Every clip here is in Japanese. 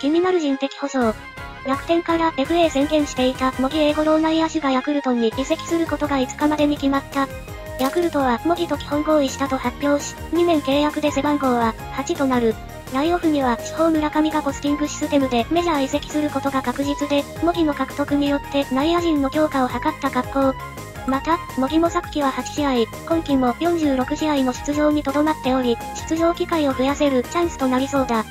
気になる人的保障。楽天から FA 宣言していた茂木英五郎内野手がヤクルトに移籍することが5日までに決まった。ヤクルトは茂木と基本合意したと発表し、2年契約で背番号は8となる。ライオフには地方村上がポスティングシステムでメジャー移籍することが確実で、模擬の獲得によって内野陣の強化を図った格好。また、模擬も昨季は8試合、今季も46試合の出場にとどまっており、出場機会を増やせるチャンスとなりそうだ。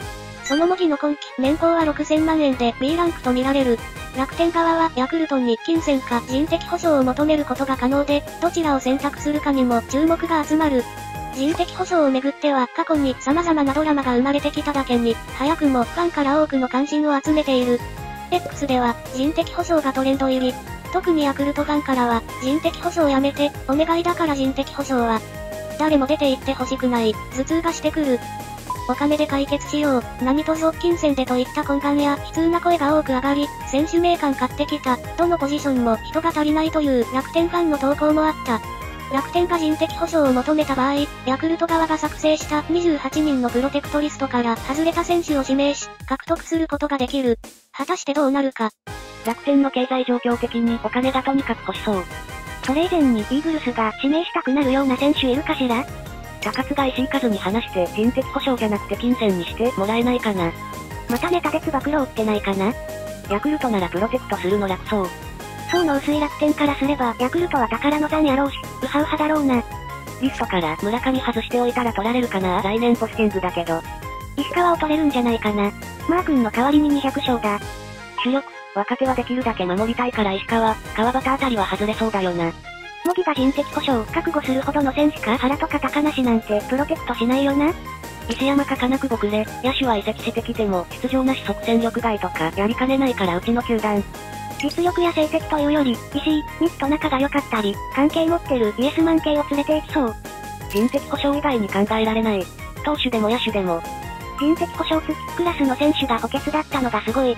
その模擬の今季、年俸は6000万円で B ランクとみられる。楽天側はヤクルトに金銭か人的保障を求めることが可能で、どちらを選択するかにも注目が集まる。人的保障をめぐっては過去に様々なドラマが生まれてきただけに、早くもファンから多くの関心を集めている。X では人的保障がトレンド入り。特にヤクルトファンからは人的保障やめて、お願いだから人的保障は。誰も出て行ってほしくない、頭痛がしてくる。お金で解決しよう、何とぞ金銭でといった懇願や悲痛な声が多く上がり、選手名鑑買ってきた、どのポジションも人が足りないという楽天ファンの投稿もあった。楽天が人的保障を求めた場合、ヤクルト側が作成した28人のプロテクトリストから外れた選手を指名し、獲得することができる。果たしてどうなるか。楽天の経済状況的にお金がとにかく欲しそう。それ以前にイーグルスが指名したくなるような選手いるかしら？高津が石井和に話して人的保障じゃなくて金銭にしてもらえないかな。またネタでつば九郎ってないかなヤクルトならプロテクトするの楽そう。層の薄い楽天からすれば、ヤクルトは宝の残やろうし、ウハウハだろうな。リストから村上外しておいたら取られるかな来年ポスティングだけど。石川を取れるんじゃないかな。マー君の代わりに200勝だ。主力、若手はできるだけ守りたいから石川、川端あたりは外れそうだよな。模擬が人的保障覚悟するほどの選手か原とか高梨なんてプロテクトしないよな。石山か金久保くれ、野手は移籍してきても出場なし即戦力外とかやりかねないからうちの球団、実力や成績というより、石井、ミスと仲が良かったり、関係持ってるイエスマン系を連れて行きそう。人的保障以外に考えられない。投手でも野手でも。人的保障付きクラスの選手が補欠だったのがすごい。